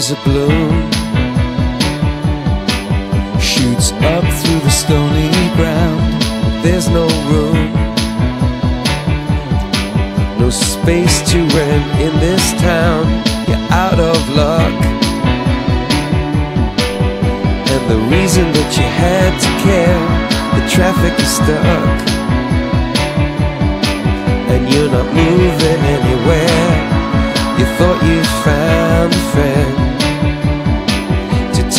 is a bloom Shoots up through the stony ground. But There's no room No space to rent in this town. You're out of luck. And the reason that you had to care The traffic is stuck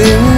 Your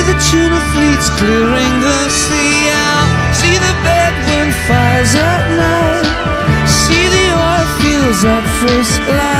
See the tuna fleets clearing the sea out. See the bedroom fires at night. See the oil fields at first light.